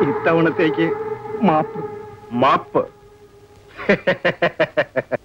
ഇത്തവണത്തേക്ക് മാപ്പ്. മാപ്പ്.